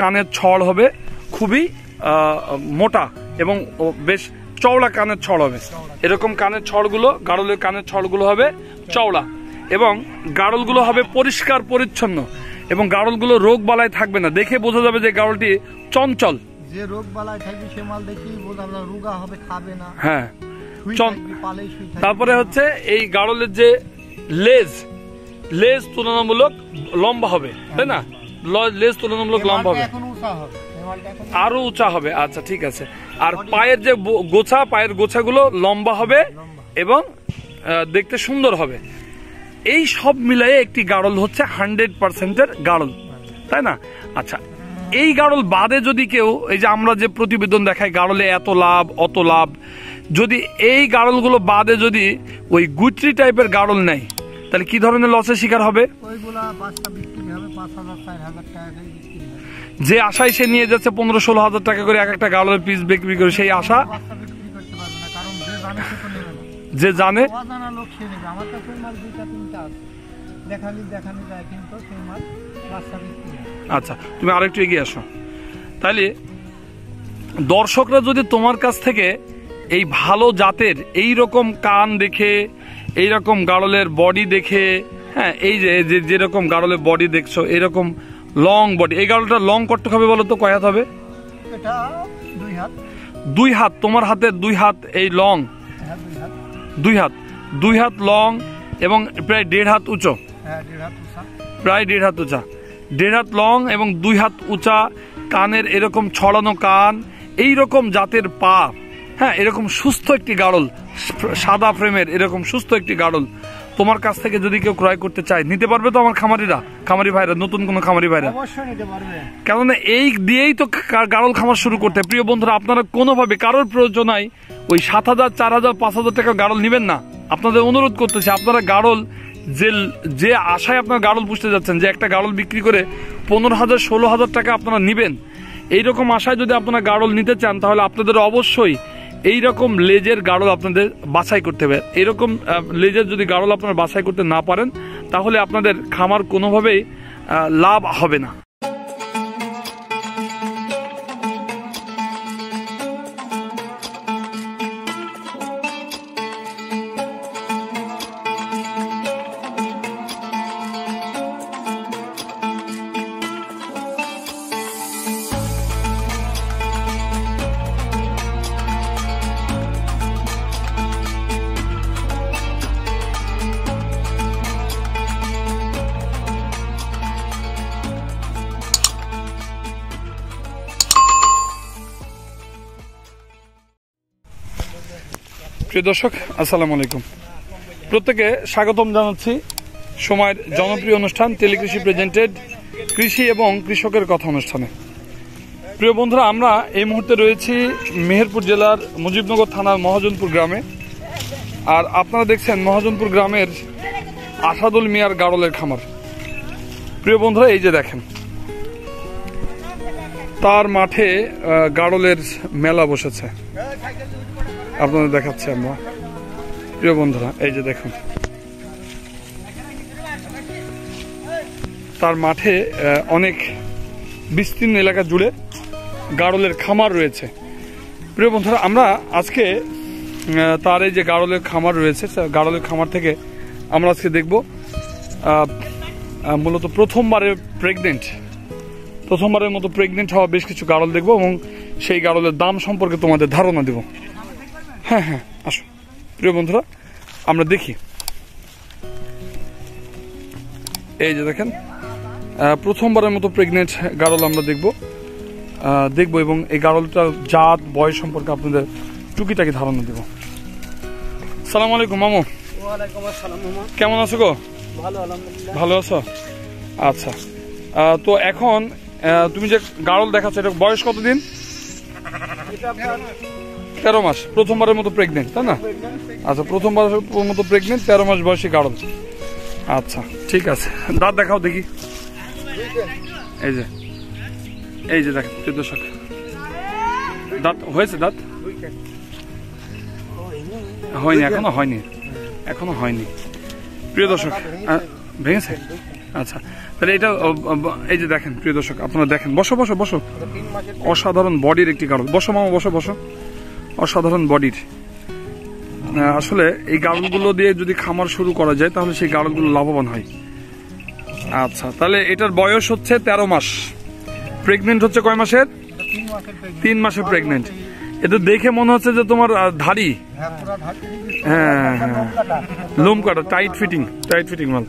কানের ছড় হবে খুবই মোটা এবং বেশ চওড়া কানের ছড় হবে। এরকম কানের ছড়গুলো গাড়লের কানের ছড়গুলো হবে চওড়া এবং গাড়লগুলো হবে পরিষ্কার পরিচ্ছন্ন এবং গাড়লগুলো রোগ বালায় থাকবে না। দেখে বোঝা যাবে যে গাড়লটি চঞ্চল। যে রোগ বালায় থাকবে সে মাল দেখি বোঝা রোগা হবে খাবে না। হ্যাঁ। তারপরে হচ্ছে এই গাড়লের যে লেজ লেজ তুলনামূলক লম্বা হবে তাই না? লেজ তুলনামূলক লম্বা হবে। আরও উঁচা হবে আচ্ছা ঠিক আছে। আর পায়ের যে গোছা পায়ের গোছাগুলো লম্বা হবে এবং দেখতে সুন্দর হবে। এই সব মিলিয়ে একটি গাড়ল হচ্ছে হান্ড্রেড পার্সেন্টের গাড়ল তাই না? আচ্ছা এই গাড়ল বাদে যদি কেউ এই যে আমরা যে প্রতিবেদন দেখাই গাড়লে এত লাভ অত লাভ যদি এই গাড়লগুলো বাদে যদি ওই গুচরি টাইপের গাড়ল নেয় তাহলে কি ধরনের লসের শিকার হবে? যে আশায় সে নিয়ে যাচ্ছে পনেরো ষোলো হাজার টাকা করে এক একটা গাড়লের পিস বিক্রি করে, সেই আশা যে জানে। আচ্ছা তুমি আরেকটু এগিয়ে আসো। তাহলে দর্শকরা যদি তোমার কাছ থেকে এই ভালো জাতের এই রকম কান দেখে এই রকম গাড়লের বডি দেখে হ্যাঁ এই যে যে যেরকম গাড়লের বডি দেখছ এরকম লং বডি এই গাড়লটা লং করতে হবে বলো তো কয় হাত হবে? এটা দুই হাত। হাত তোমার হাতের দুই হাত এই লং হ্যাঁ দুই হাত। দুই হাত। লং এবং প্রায় দেড় হাত উঁচু। হ্যাঁ দেড় হাত উঁচা। প্রায় দেড় হাত উঁচা। দেড় হাত লং এবং দুই হাত উঁচা কানের এরকম ছড়ানো কান এই রকম জাতের পা। হ্যাঁ এরকম সুস্থ একটি গাড়ল সাদা ফ্রেমের এরকম সুস্থ একটি গাড়ল তোমার কাছ থেকে যদি কেউ ক্রয় করতে চায় নিতে পারবে তো আমার খামারিরা? খামারি ভাইরা নতুন কোনো খামারি ভাইরা? কেননা এই দিয়েই তো গাড়ল খামার শুরু করতে। প্রিয় বন্ধুরা আপনারা কোনোভাবে কারোর প্রয়োজনায় ওই সাত হাজার চার হাজার পাঁচ হাজার টাকা গাড়ল নেবেন না। আপনাদের অনুরোধ করতেছি আপনারা গাড়ল যে যে আশায় আপনার গাড়ল পুষতে যাচ্ছেন যে একটা গাড়ল বিক্রি করে পনেরো হাজার ষোলো হাজার টাকা আপনারা নেবেন এইরকম আশায় যদি আপনারা গাড়ল নিতে চান তাহলে আপনাদের অবশ্যই এই রকম লেজের গাড়ল আপনাদের বাছাই করতে হবে। এরকম লেজের যদি গাড়ল আপনারা বাছাই করতে না পারেন, তাহলে আপনাদের খামার কোনোভাবেই লাভ হবে না। প্রিয় দর্শক, আসসালামু আলাইকুম। প্রত্যেকে স্বাগতম জানাচ্ছি সময়ের জনপ্রিয় অনুষ্ঠান টেলিকৃষি প্রেজেন্টেড কৃষি এবং কৃষকের কথা অনুষ্ঠানে। প্রিয় বন্ধুরা, আমরা এই মুহূর্তে রয়েছি মেহেরপুর জেলার মুজিবনগর থানার মহাজনপুর গ্রামে। আর আপনারা দেখছেন মহাজনপুর গ্রামের আসাদুল মিয়ার গাড়লের খামার। প্রিয় বন্ধুরা, এই যে দেখেন, তার মাঠে গাড়লের মেলা বসেছে। আপনাদের দেখাচ্ছি আমরা। প্রিয় বন্ধুরা, এই যে দেখুন। তার মাঠে অনেক বিস্তীর্ণ এলাকা জুড়ে গাড়লের খামার রয়েছে। প্রিয় বন্ধুরা, আমরা আজকে তার এই যে গাড়লের খামার রয়েছে গাড়লের খামার থেকে আমরা আজকে দেখব মূলত প্রথমবারের প্রেগনেন্ট প্রথমবারের মতো প্রেগনেন্ট হওয়া বেশ কিছু গাড়ল দেখব এবং সেই গাড়লের দাম সম্পর্কে তোমাদের ধারণা দেবো। হ্যাঁ হ্যাঁ আসো। প্রিয় বন্ধুরা আমরা দেখি। এই যে দেখেন প্রথমবারের মতো প্রেগনেন্ট গাড়ল আমরা দেখব। দেখব এবং এই গাড়লটার জাত বয়স সম্পর্কে আপনাদের টুকিটাকি ধারণা দেব। সালাম আলাইকুম মামু। কেমন আছো গো? ভালো আছো? আচ্ছা। তো এখন তুমি যে গাড়ল দেখাচ্ছ এটা বয়স কতদিন? তেরো মাস, প্রথমবারের মতো প্রেগনেন্ট তাই না? আচ্ছা প্রথমবারের মতো প্রেগনেন্ট তেরো মাস বয়সী গাড়ল আচ্ছা ঠিক আছে। দাঁত দেখাও দেখি। এই যে এই যে দেখ প্রিয় দর্শক দাঁত, হয়েছে দাঁত? হয়নি, এখনও হয়নি। এখনও হয়নি। প্রিয় দর্শক ভেঙেছে? আচ্ছা তাহলে এটা এই যে দেখেন, প্রিয় দর্শক, আপনারা দেখেন। বসো বসো বসো। অসাধারণ বডির একটি কারণ বসো মামা, বসো বসো। অসাধারণ বডির। আসলে এই গাড়লগুলো দিয়ে যদি খামার শুরু করা যায়, তাহলে সেই গাড়লগুলো লাভবান হয়। আচ্ছা তাহলে এটার বয়স হচ্ছে তেরো মাস। প্রেগনেন্ট হচ্ছে কয় মাসের? তিন মাসে প্রেগনেন্ট এটা দেখে মনে হচ্ছে যে তোমার ধাড়ি। হ্যাঁ কাটা। টাইট ফিটিং টাইট ফিটিং মাল।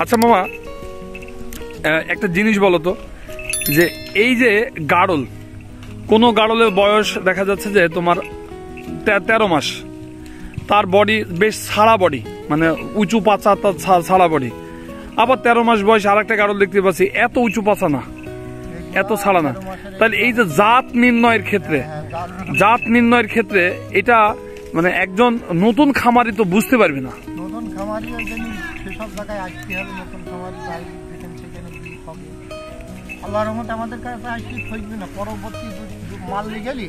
আচ্ছা মামা একটা জিনিস বলো তো, যে এই যে গাড়ল কোন গাড়লের বয়স দেখা যাচ্ছে যে তোমার তেরো মাস। তার বডি বেশ ছাড়া বডি মানে উঁচু পাচা তার ছাড়া বডি আবার তেরো মাস বয়স আর একটা গাড়ল দেখতে পাচ্ছি, এত উঁচু পাচা না, এত ছাড়া না। তাহলে এই যে জাত নির্ণয়ের ক্ষেত্রে, জাত নির্ণয়ের ক্ষেত্রে এটা মানে একজন নতুন খামারি তো বুঝতে পারবে না। না, পরবর্তী মাল নিয়ে গেলি?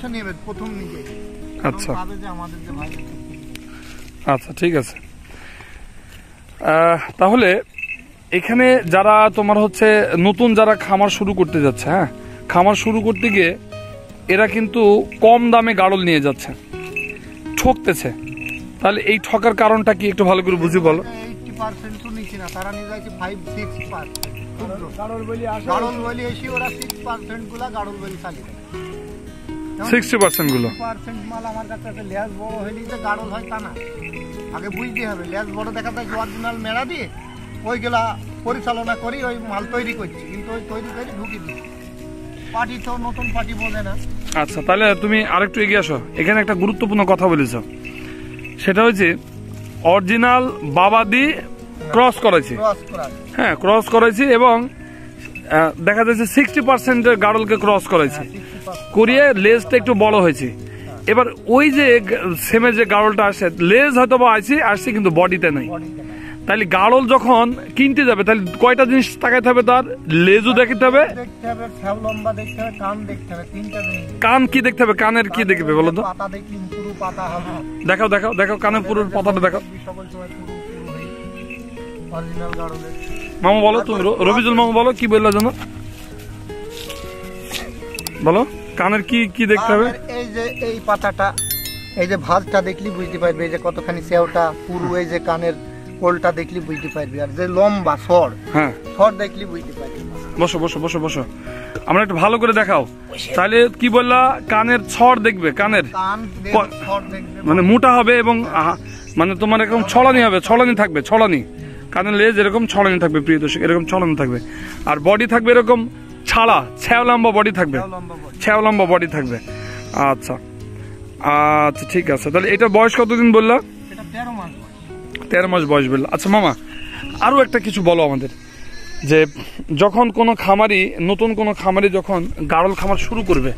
সে নেবে প্রথম নিজে। আচ্ছা। পাবে যে আমাদের যে ভাই আচ্ছা ঠিক আছে। তাহলে এখানে যারা তোমার হচ্ছে নতুন যারা খামার শুরু করতে যাচ্ছে হ্যাঁ? খামার শুরু করতে গিয়ে এরা কিন্তু কম দামে গাড়ল নিয়ে যাচ্ছে ঠকতেছে। তাহলে এই ঠকার কারণটা কি একটু ভালো করে বুঝি বলো? এইটটি পার্সেন্ট তো নিচ্ছি না। তারা নিয়ে যাচ্ছে ফাইভ সিক্স পার্সেন্ট গাড়ল বলি গাড়ল বলি এসে ওরা সিক্স পার্সেন্টগুলা গাড়ল বলি চালিয়ে সিক্সটি পার্সেন্টগুলো? পার্সেন্ট মাল আমার কাছে আছে লেজ বড় হইলে যে গাড়ল হয় তা না। আগে বুঝতে হবে লেজ বড় দেখা যায় অরিজিনাল মেড়া দিয়ে ওইগুলা পরিচালনা করি ওই মাল তৈরি করছি কিন্তু ওই তৈরি করে ঢুকি দিই। পার্টি তো নতুন পার্টি বোঝে না। আচ্ছা তাহলে তুমি আরেকটু এগিয়ে আসো। এখানে একটা গুরুত্বপূর্ণ কথা বলেছ। সেটা হচ্ছে অরিজিনাল বাবাদি ক্রস করাইছি। হ্যাঁ ক্রস করাইছি এবং দেখা যাচ্ছে সিক্সটি পার্সেন্টের গাড়লকে ক্রস করাইছি। করিয়ে লেজটা একটু বড় হয়েছে। এবার ওই যে সেমে যে গাড়লটা আসে লেজ হয়তো বা আসছে আসছে কিন্তু বডিতে নাই। তাহলে গাড়ল যখন কিনতে যাবে তাহলে কয়টা জিনিস তাকাইতে হবে তার? লেজও দেখতে হবে। দেখতে হবে কান কি দেখতে হবে কানের কি দেখবে বলো তো? দেখাও দেখাও দেখাও কানের পুরো পাতাটা দেখাও। অরিজিনাল গাড়লের মামা বলো তুমি রবিজুল মামা বলো কি বলল জানো? বলো কানের কি কি দেখতে হবে? এই যে এই পাতাটা এই যে ভাতটা দেখলি বুঝতে পারবি এই যে কতখানি সেওটা পুরো এই যে কানের কোলটা দেখলি বুঝতে পারবি আর যে লম্বা সর হ্যাঁ। সর দেখলি বুঝতে পারবি। বসো বসো বসো বসো। আমরা একটু ভালো করে দেখাও। তাহলে কি বললা কানের ছড় দেখবে কানের? মানে মোটা হবে এবং মানে তোমার এরকম ছড়ানি হবে ছড়ানি থাকবে ছড়ানি। কানের লেজ এরকম ছড়ানি থাকবে প্রিয় দর্শক এরকম ছড়ানি থাকবে। আর বডি থাকবে এরকম ছাড়া ছ্যাও লম্বা বডি থাকবে। সেও লম্বা বডি ছ্যাও লম্বা বডি থাকবে। আচ্ছা আচ্ছা ঠিক আছে। তাহলে এটা বয়স কতদিন বললা? তেরো মাস বয়স। তেরো মাস বয়স বললা। আচ্ছা মামা আরও একটা কিছু বলো আমাদের। যে যখন কোনো খামারি নতুন কোনো খামারি যখন গাড়ল খামার শুরু করবে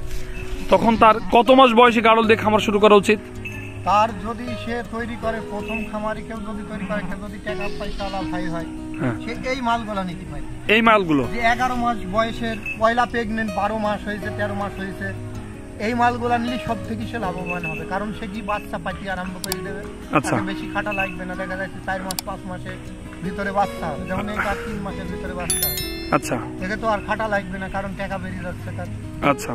তখন তার কত মাস বয়সে গাড়ল দিয়ে খামার শুরু করা উচিত? তার যদি সে তৈরি করে প্রথম খামারি কেউ যদি তৈরি করে কেউ যদি টাকা পয়সা আলা ভাই হয় হ্যাঁ। সে এই মালগুলা নিতে পারে। এই মালগুলো? যে এগারো মাস বয়সের পয়লা প্রেগনেন্ট বারো মাস হয়েছে তেরো মাস হয়েছে এই মালগুলা নিলে সব থেকে সে লাভবান হবে কারণ সে কি বাচ্চা পাটি আরম্ভ করে দেবে? আচ্ছা। বেশি খাটা লাগবে না দেখা যাচ্ছে চার মাস পাঁচ মাসে ভিতরে বাচ্চা হবে যেমন এই তার তিন মাসের ভিতরে বাচ্চা হবে। আচ্ছা। একে তো আর খাটা লাগবে না কারণ টাকা বেরিয়ে যাচ্ছে তার। আচ্ছা।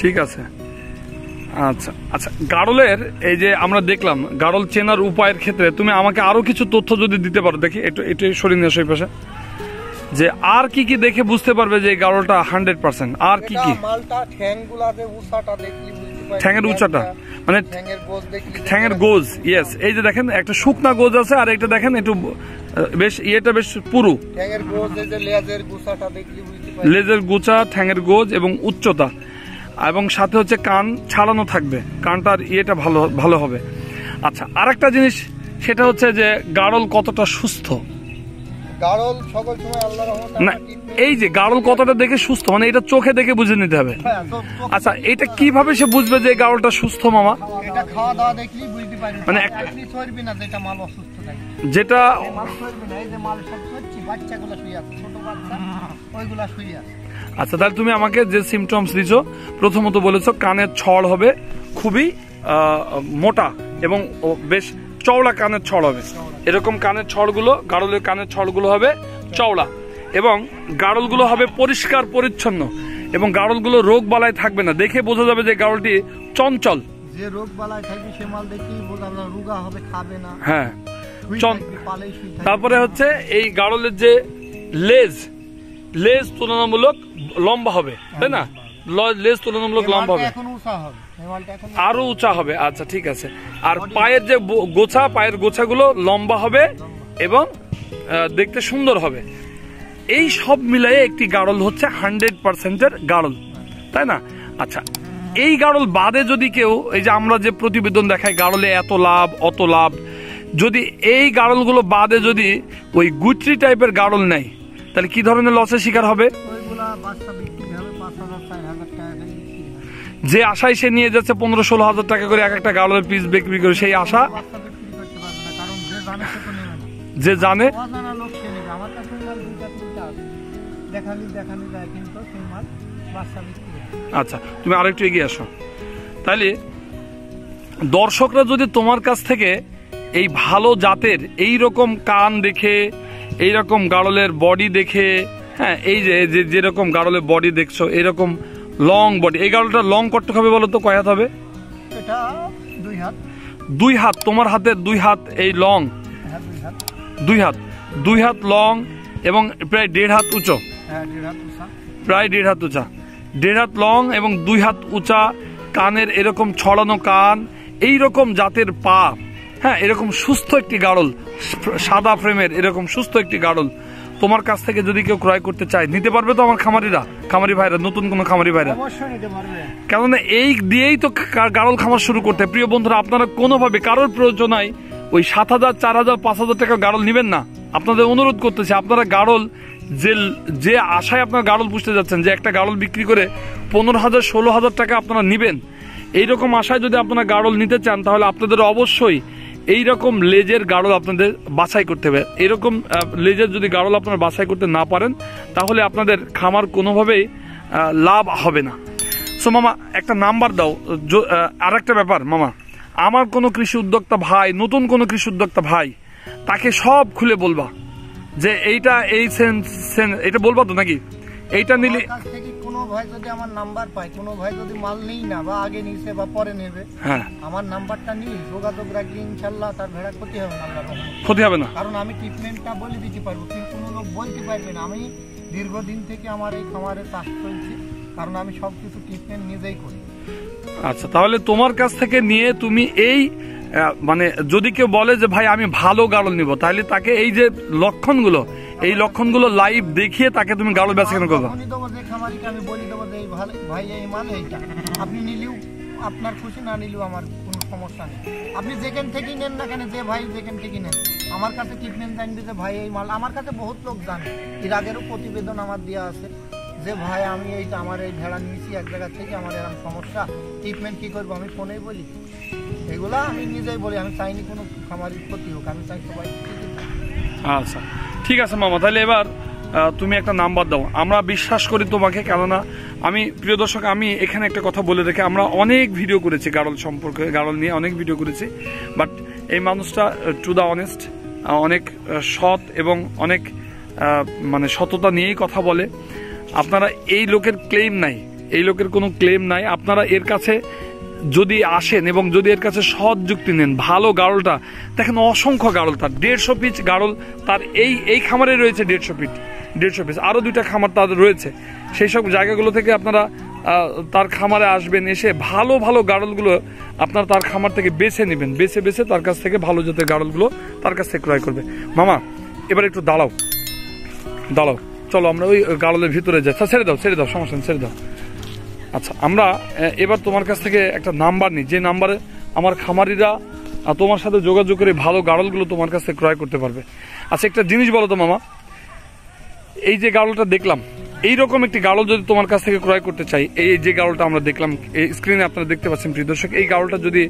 ঠিক আছে। আচ্ছা আচ্ছা গাড়লের এই যে আমরা দেখলাম গাড়ল চেনার উপায়ের ক্ষেত্রে তুমি আমাকে আরও কিছু তথ্য যদি দিতে পারো দেখি একটু একটু সরিয়ে নিয়ে আসো এই পাশে। যে আর কি কি দেখে বুঝতে পারবে যে গাড়লটা হান্ড্রেড পার্সেন্ট? আর কি কি? ঠ্যাঙের উঁচাটা। মানে ঠ্যাঙের গোজ ইয়েস এই যে দেখেন একটা শুকনা গোজ আছে আর এটা দেখেন একটু বেশ ইয়েটা বেশ পুরু। লেজের গোচা ঠ্যাঙের গোজ এবং উচ্চতা। এবং সাথে হচ্ছে কান ছাড়ানো থাকবে। কানটার ইয়েটা ভালো ভালো হবে। আচ্ছা আরেকটা জিনিস, সেটা হচ্ছে যে গাড়ল কতটা সুস্থ। গাড়ল সকল সময় আল্লাহ না এই যে গাড়ল কতটা দেখে সুস্থ মানে এটা চোখে দেখে বুঝে নিতে হবে। হ্যাঁ, আচ্ছা এটা কীভাবে সে বুঝবে যে গাড়লটা সুস্থ মামা? এটা খাওয়া দাওয়া দেখলি বুঝতে পারবি। মানে না যেটা মাল অসুস্থ আচ্ছা তাহলে তুমি আমাকে যে সিমটমস দিছো প্রথমত বলেছ কানের ছড় হবে খুবই মোটা এবং বেশ চওড়া কানের ছড় হবে। এরকম কানের ছড়গুলো গাড়লের কানের ছড়গুলো হবে চওড়া। এবং গাড়লগুলো হবে পরিষ্কার পরিচ্ছন্ন। এবং গাড়লগুলো রোগ বালায় থাকবে না। দেখে বোঝা যাবে যে গাড়লটি চঞ্চল। যে রোগ বালায় থাকবে সে মাল যায় রুগা হবে খাবে না। হ্যাঁ। তারপরে হচ্ছে এই গাড়লের যে লেজ লেজ তুলনামূলক লম্বা হবে তাই না? ল- লেজ তুলনামূলক লম্বা হবে। আরও উঁচা হবে আচ্ছা ঠিক আছে। আর পায়ের যে গোছা পায়ের গোছাগুলো লম্বা হবে এবং দেখতে সুন্দর হবে। এই সব মিলাই একটি গাড়ল হচ্ছে হান্ড্রেড পার্সেন্টের গাড়ল তাই না? আচ্ছা এই গাড়ল বাদে যদি কেউ এই যে আমরা যে প্রতিবেদন দেখাই গাড়লে এত লাভ অত লাভ যদি এই গাড়লগুলো বাদে যদি ওই গুটরি টাইপের গাড়ল নেয় তাহলে কি ধরনের লসের শিকার হবে? যে আশায় সে নিয়ে যাচ্ছে পনেরো ষোলো হাজার টাকা করে এক একটা গাড়লের পিস বিক্রি করে, সেই আশা যে জানে। আচ্ছা তুমি আরেকটু এগিয়ে আসো। তাহলে দর্শকরা যদি তোমার কাছ থেকে এই ভালো জাতের এই রকম কান দেখে এই রকম গাড়লের বডি দেখে হ্যাঁ এই যে যে যেরকম গাড়লের বডি দেখছ এরকম লং বডি এই গাড়লটা লং করতে হবে বলো তো কয় হাত হবে? এটা দুই হাত। দুই হাত তোমার হাতে দুই হাত এই লং দুই হাত দুই হাত। লং এবং প্রায় দেড় হাত উঁচু। হ্যাঁ দেড় হাত উঁচা। প্রায় দেড় হাত উঁচা। দেড় হাত লং এবং দুই হাত উঁচা কানের এরকম ছড়ানো কান এই রকম জাতের পা। হ্যাঁ এরকম সুস্থ একটি গাড়ল সাদা ফ্রেমের এরকম সুস্থ একটি গাড়ল তোমার কাছ থেকে যদি কেউ ক্রয় করতে চায় নিতে পারবে তো আমার খামারিরা? খামারি ভাইরা নতুন কোনো খামারি ভাইরা? কেননা এই দিয়েই তো গাড়ল খামার শুরু করতে। প্রিয় বন্ধুরা আপনারা কোনোভাবে কারোর প্রয়োজনায় ওই সাত হাজার চার হাজার পাঁচ হাজার টাকা গাড়ল নেবেন না। আপনাদের অনুরোধ করতেছি আপনারা গাড়ল যে যে আশায় আপনারা গাড়ল পুষতে যাচ্ছেন যে একটা গাড়ল বিক্রি করে পনেরো হাজার ষোলো হাজার টাকা আপনারা নেবেন এইরকম আশায় যদি আপনারা গাড়ল নিতে চান তাহলে আপনাদের অবশ্যই এই রকম লেজের গাড়ল আপনাদের বাছাই করতে হবে। এরকম লেজের যদি গাড়ল আপনারা বাছাই করতে না পারেন, তাহলে আপনাদের খামার কোনোভাবেই লাভ হবে না। সো মামা, একটা নাম্বার দাও। আর একটা ব্যাপার, মামা। আমার কোনো কৃষি উদ্যোক্তা ভাই, নতুন কোনো কৃষি উদ্যোক্তা ভাই, তাকে সব খুলে বলবা যে এইটা এই সেন সেন, এটা বলবা তো নাকি? এইটা নিলে ভাই যদি আমার নাম্বার পায় কোনো ভাই যদি মাল নেই না বা আগে নিছে বা পরে নেবে হ্যাঁ। আমার নাম্বারটা নিয়ে যোগাযোগ রাখলে ইনশাল্লাহ তার ভেড়া ক্ষতি হবে না ক্ষতি হবে না? কারণ আমি ট্রিটমেন্টটা বলে দিতে পারব কিন্তু কোনো লোক বলতে পারবে না। আমি দীর্ঘদিন থেকে আমার এই খামারে চাষ চলছে কারণ আমি সব কিছু ট্রিটমেন্ট নিজেই করি। আচ্ছা তাহলে তোমার কাছ থেকে নিয়ে তুমি এই মানে যদি কেউ বলে যে ভাই আমি ভালো গাড়ল নিব তাহলে তাকে এই যে লক্ষণগুলো এই লক্ষণগুলো লাইভ দেখিয়ে তাকে তুমি গাড়ল বেচা কেন করবা। দেবো আমি বলি যে এই ভাই, এই মাল এইটা। আপনি নিলেও আপনার খুশি, না নিলেও আমার কোনো সমস্যা নেই। আপনি যেখান থেকেই নেন না কেন, যে ভাই যেখান থেকে নেন, আমার কাছে ট্রিটমেন্ট জানবে যে ভাই এই মাল। আমার কাছে বহুত লোক জানে। এর আগেরও প্রতিবেদন আমার দেওয়া আছে যে, ভাই, আমি এইটা আমার এই ভেড়া নিয়েছি এক জায়গা থেকে, আমার এরকম সমস্যা। ট্রিটমেন্ট কী করব? আমি ফোনেই বলি। এগুলো আমি নিজেই বলি। আমি চাইনি কোনো খামারির ক্ষতি হোক। আমি চাই সবাই আচ্ছা। ঠিক আছে মামা, তাহলে এবার তুমি একটা নাম্বার দাও। আমরা বিশ্বাস করি তোমাকে, কেননা আমি, প্রিয় দর্শক, আমি এখানে একটা কথা বলে রেখে আমরা অনেক ভিডিও করেছি গাড়ল সম্পর্কে গাড়ল নিয়ে অনেক ভিডিও করেছি। বাট এই মানুষটা টু দ্য অনেস্ট অনেক সৎ এবং অনেক মানে সততা নিয়েই কথা বলে। আপনারা এই লোকের ক্লেম নাই, এই লোকের কোনো ক্লেম নাই। আপনারা এর কাছে যদি আসেন এবং যদি এর কাছে সৎ যুক্তি নেন, ভালো গাড়লটা দেখেন অসংখ্য গাড়ল তার, দেড়শো পিচ গাড়ল তার এই এই খামারে রয়েছে দেড়শো পিস দেড়শো পিস আরও দুইটা খামার তাদের রয়েছে। সেই সব জায়গাগুলো থেকে আপনারা তার খামারে আসবেন এসে ভালো ভালো গাড়লগুলো আপনারা তার খামার থেকে বেছে নেবেন। বেছে বেছে তার কাছ থেকে ভালো জাতের গাড়লগুলো তার কাছ থেকে ক্রয় করবে। মামা এবার একটু দাঁড়াও। দাঁড়াও। চলো আমরা ওই গাড়লের ভিতরে যাই আচ্ছা, ছেড়ে দাও ছেড়ে দাও সমস্যা ছেড়ে দাও। আচ্ছা আমরা এবার তোমার কাছ থেকে একটা নাম্বার নিই। যে নাম্বারে আমার খামারিরা তোমার সাথে যোগাযোগ করে ভালো গাড়লগুলো তোমার কাছ থেকে ক্রয় করতে পারবে। আচ্ছা একটা জিনিস বলো তো মামা। এই যে গাড়লটা দেখলাম এই রকম একটি গাড়ল যদি তোমার কাছ থেকে ক্রয় করতে চাই এই যে গাড়লটা আমরা দেখলাম এই স্ক্রিনে আপনারা দেখতে পাচ্ছেন প্রিয় দর্শক এই গাড়লটা যদি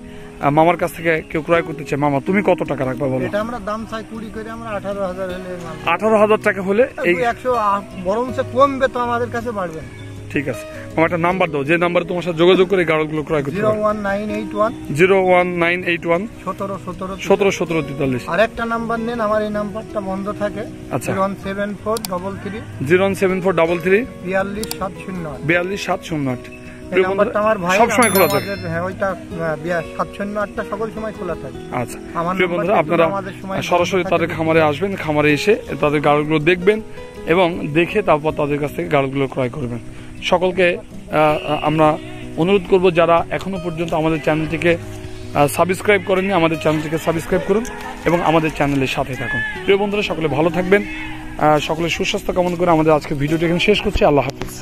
মামার কাছ থেকে কেউ ক্রয় করতে চায় মামা তুমি কত টাকা রাখবা বলো এটা আমরা দাম চাই কুড়ি করে আমরা আঠারো হাজার হলে মাল আঠারো হাজার টাকা হলে এই একশো বরং সে কমবে তো আমাদের কাছে বাড়বে। ঠিক আছে। আমার একটা নাম্বার দাও যে নাম্বারে তোমার সাথে যোগাযোগ করে গাড়লগুলো ক্রয় করতে zero one nine eight one. Zero one nine eight one. সতেরো সতেরো সতেরো সতেরো তেতাল্লিশ। আর একটা নাম্বার নেন আমার এই নাম্বারটা বন্ধ থাকে। আচ্ছা। Zero one seven four double three. Zero one seven four double three. বিয়াল্লিশ সাত শূন্য বিয়াল্লিশ সাত শূন্য আট সবসময় খোলা থাকে। হ্যাঁ ওইটা শূন্য আটটা সকল সময় খোলা থাকে। আচ্ছা। আমার প্রিয় বন্ধুরা আপনারা সরাসরি তাদের খামারে আসবেন খামারে এসে তাদের গাড়লগুলো দেখবেন এবং দেখে তারপর তাদের কাছ থেকে গাড়লগুলো ক্রয় করবেন। সকলকে আমরা অনুরোধ করব যারা এখনও পর্যন্ত আমাদের চ্যানেলটিকে সাবস্ক্রাইব করেননি, আমাদের চ্যানেলটিকে সাবস্ক্রাইব করুন এবং আমাদের চ্যানেলের সাথে থাকুন। প্রিয় বন্ধুরা, সকলে ভালো থাকবেন। সকলে সুস্বাস্থ্য কামনা করে আমাদের আজকে ভিডিওটি এখানে শেষ করছি। আল্লাহ হাফিজ।